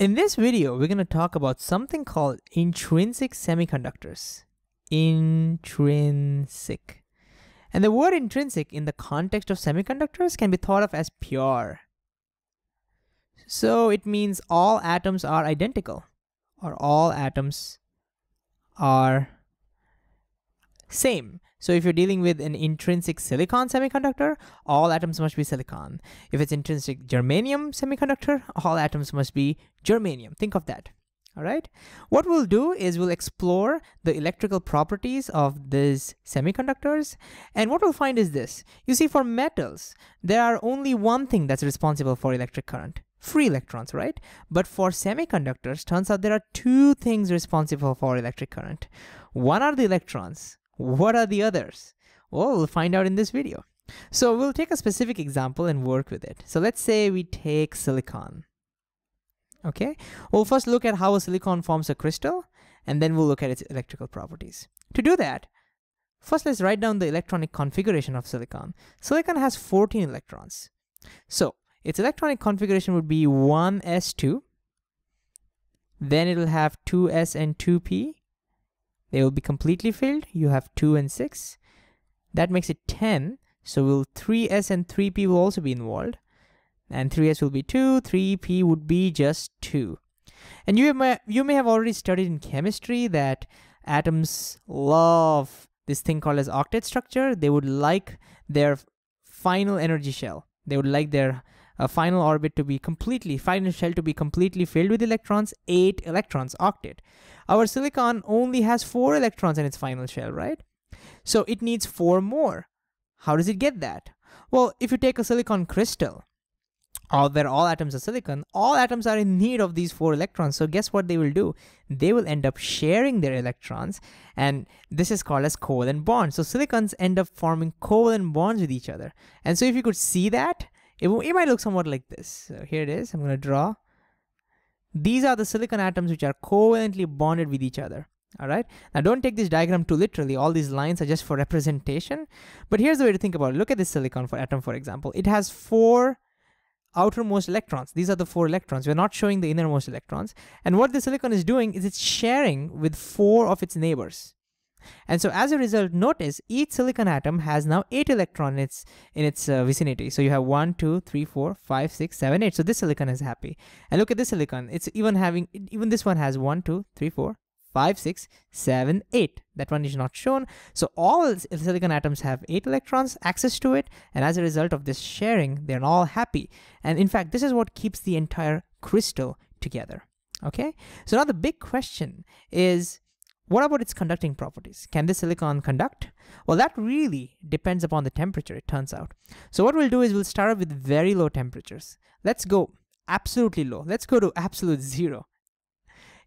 In this video, we're going to talk about something called intrinsic semiconductors. Intrinsic. And the word intrinsic in the context of semiconductors can be thought of as pure. So it means all atoms are identical or all atoms are same. So if you're dealing with an intrinsic silicon semiconductor, all atoms must be silicon. If it's intrinsic germanium semiconductor, all atoms must be germanium. Think of that. All right. What we'll do is we'll explore the electrical properties of these semiconductors. And what we'll find is this. You see, for metals, there are only one thing that's responsible for electric current. Free electrons, right? But for semiconductors, turns out there are two things responsible for electric current. One are the electrons, what are the others? Well, we'll find out in this video. So we'll take a specific example and work with it. So let's say we take silicon. Okay, we'll first look at how a silicon forms a crystal, and then we'll look at its electrical properties. To do that, first let's write down the electronic configuration of silicon. Silicon has 14 electrons. So its electronic configuration would be 1s2, then it'll have 2s and 2p, they will be completely filled. You have 2 and 6. That makes it 10. So will 3s and 3p will also be involved. And 3s will be 2, 3p would be just 2. And you may, you may have already studied in chemistry that atoms love this thing called as octet structure. They would like their final energy shell. They would like their uh, final orbit to be completely, final shell to be completely filled with electrons, 8 electrons, octet. Our silicon only has four electrons in its final shell, right? So it needs four more. How does it get that? Well, if you take a silicon crystal, all where all atoms are silicon, all atoms are in need of these four electrons. So guess what they will do? They will end up sharing their electrons, and this is called as covalent bonds. So silicons end up forming covalent bonds with each other. And so if you could see that, it, it might look somewhat like this. So here it is. I'm going to draw these are the silicon atoms which are covalently bonded with each other. All right. Now don't take this diagram too literally. All these lines are just for representation. But here's the way to think about it. Look at this silicon for atom, for example. It has four outermost electrons. These are the four electrons. We're not showing the innermost electrons. And what the silicon is doing is it's sharing with four of its neighbors. And so as a result, notice each silicon atom has now eight electrons in its, uh, vicinity. So you have one, two, three, four, five, six, seven, eight. So this silicon is happy. And look at this silicon. It's even having, even this one has one, two, three, four, five, six, seven, eight. That one is not shown. So all silicon atoms have eight electrons access to it. And as a result of this sharing, they're all happy. And in fact, this is what keeps the entire crystal together. Okay. So now the big question is, what about its conducting properties? Can this silicon conduct? Well, that really depends upon the temperature, it turns out. So what we'll do is we'll start off with very low temperatures. Let's go absolutely low. Let's go to absolute zero.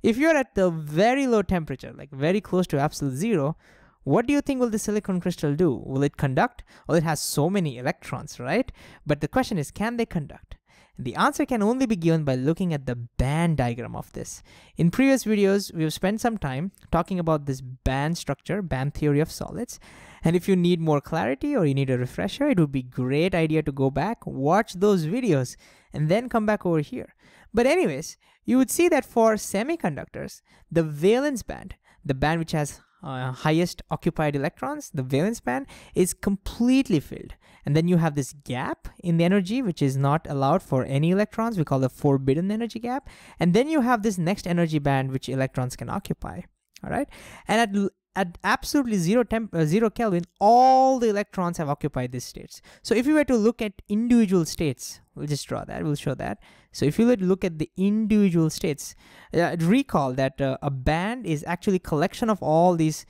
If you're at the very low temperature, like very close to absolute zero, what do you think will the silicon crystal do? Will it conduct? Well, it has so many electrons, right? But the question is, can they conduct? The answer can only be given by looking at the band diagram of this. In previous videos, we've spent some time talking about this band structure, band theory of solids. And if you need more clarity or you need a refresher, it would be great idea to go back, watch those videos, and then come back over here. But anyways, you would see that for semiconductors, the valence band, the band which has uh, highest occupied electrons, the valence band, is completely filled. And then you have this gap in the energy, which is not allowed for any electrons. We call the forbidden energy gap. And then you have this next energy band, which electrons can occupy. All right. And at, at absolutely zero temp, uh, zero Kelvin, all the electrons have occupied these states. So if you were to look at individual states, we'll just draw that, we'll show that. So if you look at the individual states, uh, recall that uh, a band is actually collection of all these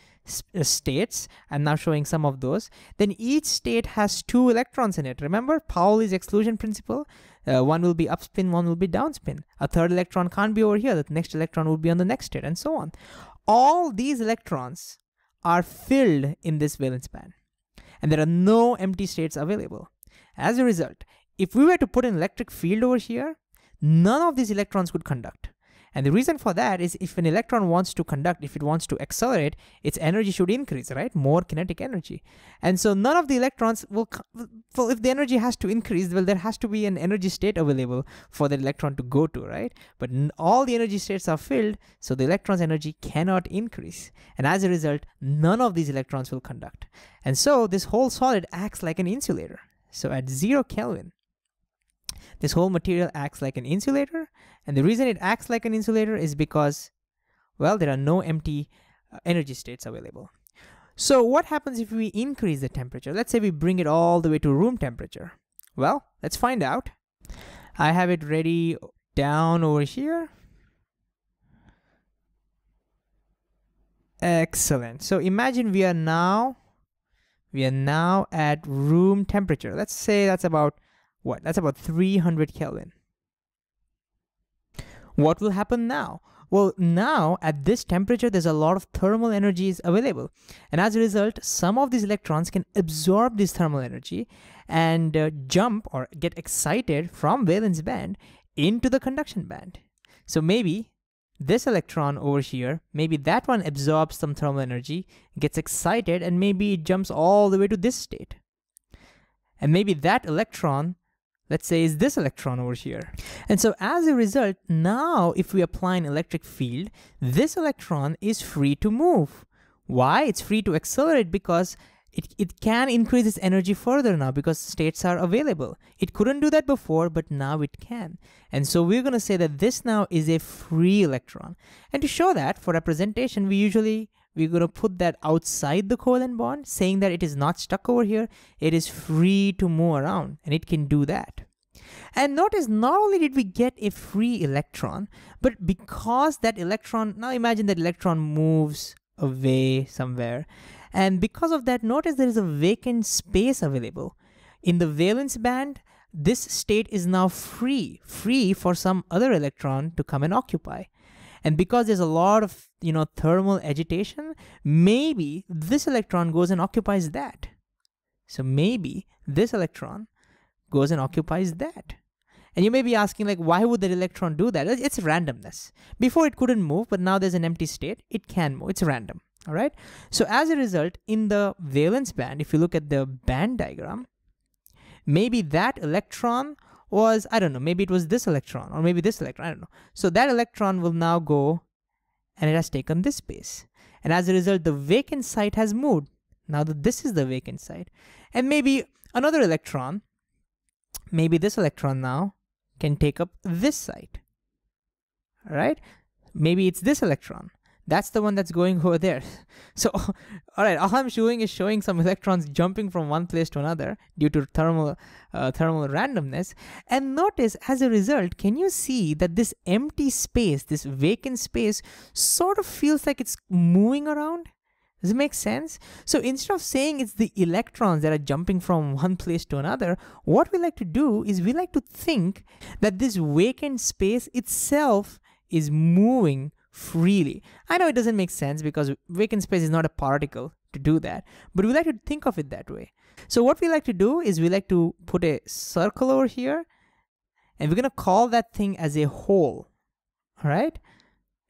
uh, states. I'm now showing some of those. Then each state has two electrons in it. Remember Pauli's exclusion principle? Uh, one will be upspin, one will be downspin. A third electron can't be over here. The next electron will be on the next state and so on. All these electrons are filled in this valence band and there are no empty states available. As a result, if we were to put an electric field over here, none of these electrons could conduct. And the reason for that is if an electron wants to conduct, if it wants to accelerate, its energy should increase, right? More kinetic energy. And so none of the electrons will, well, if the energy has to increase, well, there has to be an energy state available for the electron to go to, right? But all the energy states are filled, so the electron's energy cannot increase. And as a result, none of these electrons will conduct. And so this whole solid acts like an insulator. So at zero Kelvin, this whole material acts like an insulator. And the reason it acts like an insulator is because, well, there are no empty uh, energy states available. So what happens if we increase the temperature? Let's say we bring it all the way to room temperature. Well, let's find out. I have it ready down over here. Excellent. So imagine we are now we are now at room temperature. Let's say that's about what? That's about 300 Kelvin. What will happen now? Well, now at this temperature, there's a lot of thermal energies available. And as a result, some of these electrons can absorb this thermal energy and uh, jump or get excited from valence band into the conduction band. So maybe this electron over here, maybe that one absorbs some thermal energy, gets excited, and maybe it jumps all the way to this state. And maybe that electron, let's say, is this electron over here. And so as a result, now if we apply an electric field, this electron is free to move. Why? It's free to accelerate because it, it can increase its energy further now because states are available. It couldn't do that before, but now it can. And so we're going to say that this now is a free electron. And to show that for representation, we usually, we're going to put that outside the covalent bond, saying that it is not stuck over here. It is free to move around, and it can do that. And notice not only did we get a free electron, but because that electron, now imagine that electron moves away somewhere and because of that, notice there is a vacant space available. In the valence band, this state is now free, free for some other electron to come and occupy. And because there's a lot of, you know, thermal agitation, maybe this electron goes and occupies that. So maybe this electron goes and occupies that. And you may be asking like, why would that electron do that? It's randomness. Before it couldn't move, but now there's an empty state, it can move, it's random all right? So as a result, in the valence band, if you look at the band diagram, maybe that electron was, I don't know, maybe it was this electron or maybe this electron, I don't know. So that electron will now go and it has taken this space. And as a result, the vacant site has moved. Now that this is the vacant site. And maybe another electron, maybe this electron now can take up this site, all right? Maybe it's this electron that's the one that's going over there. So, all right, all I'm showing is showing some electrons jumping from one place to another due to thermal, uh, thermal randomness. And notice, as a result, can you see that this empty space, this vacant space, sort of feels like it's moving around? Does it make sense? So instead of saying it's the electrons that are jumping from one place to another, what we like to do is we like to think that this vacant space itself is moving freely. I know it doesn't make sense because vacant space is not a particle to do that, but we like to think of it that way. So what we like to do is we like to put a circle over here and we're gonna call that thing as a hole, all right?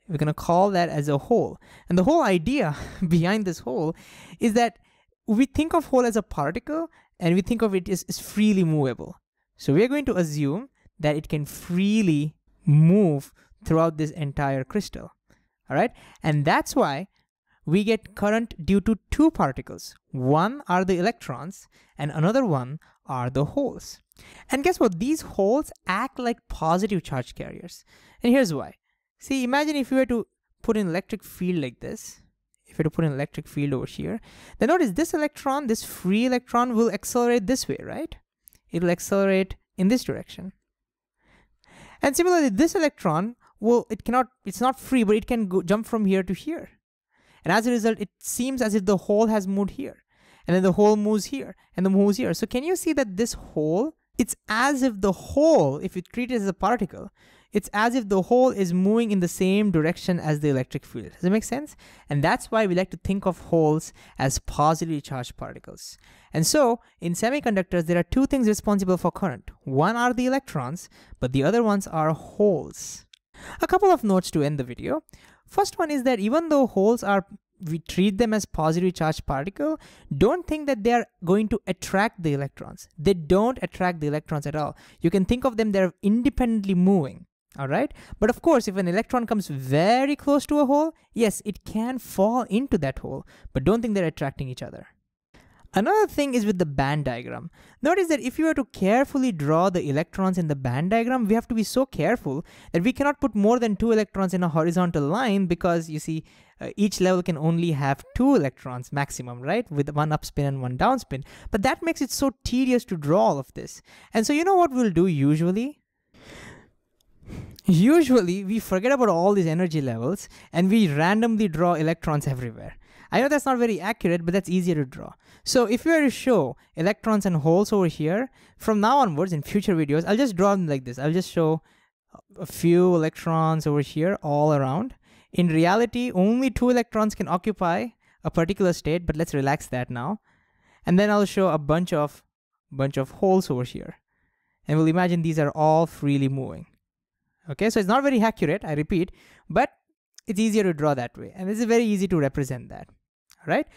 We're gonna call that as a hole. And the whole idea behind this hole is that we think of hole as a particle and we think of it as, as freely movable. So we're going to assume that it can freely move throughout this entire crystal. All right, and that's why we get current due to two particles. One are the electrons and another one are the holes. And guess what? These holes act like positive charge carriers. And here's why. See, imagine if you were to put an electric field like this, if you were to put an electric field over here, then notice this electron, this free electron will accelerate this way, right? It'll accelerate in this direction. And similarly, this electron well, it cannot, it's not free, but it can go, jump from here to here. And as a result, it seems as if the hole has moved here. And then the hole moves here and the moves here. So can you see that this hole, it's as if the hole, if you treat it as a particle, it's as if the hole is moving in the same direction as the electric field. Does that make sense? And that's why we like to think of holes as positively charged particles. And so in semiconductors, there are two things responsible for current. One are the electrons, but the other ones are holes A couple of notes to end the video. First one is that even though holes are we treat them as positively charged particle, don't think that they are going to attract the electrons. They don't attract the electrons at all. You can think of them, they're independently moving. All right. But of course, if an electron comes very close to a hole, yes, it can fall into that hole, but don't think they're attracting each other. Another thing is with the band diagram. Notice that if you were to carefully draw the electrons in the band diagram, we have to be so careful that we cannot put more than two electrons in a horizontal line because you see, uh, each level can only have two electrons maximum, right? With one upspin and one downspin. But that makes it so tedious to draw all of this. And so you know what we'll do usually? Usually we forget about all these energy levels and we randomly draw electrons everywhere. I know that's not very accurate, but that's easier to draw. So if we were to show electrons and holes over here, from now onwards in future videos, I'll just draw them like this. I'll just show a few electrons over here all around. In reality, only two electrons can occupy a particular state, but let's relax that now. And then I'll show a bunch of bunch of holes over here. And we'll imagine these are all freely moving. Okay, so it's not very accurate, I repeat, but it's easier to draw that way. And this is very easy to represent that right?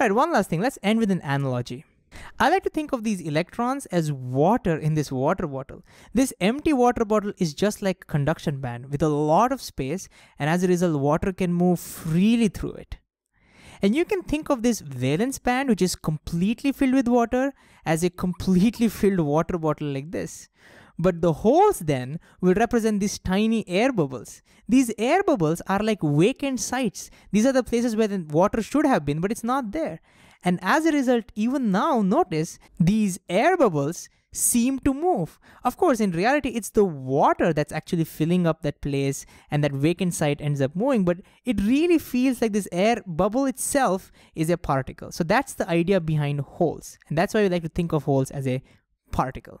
All right, one last thing, let's end with an analogy. I like to think of these electrons as water in this water bottle. This empty water bottle is just like a conduction band with a lot of space, and as a result, water can move freely through it. And you can think of this valence band, which is completely filled with water, as a completely filled water bottle like this. But the holes then will represent these tiny air bubbles. These air bubbles are like vacant sites. These are the places where the water should have been, but it's not there. And as a result, even now, notice these air bubbles seem to move. Of course, in reality, it's the water that's actually filling up that place and that vacant site ends up moving, but it really feels like this air bubble itself is a particle. So that's the idea behind holes. And that's why we like to think of holes as a particle.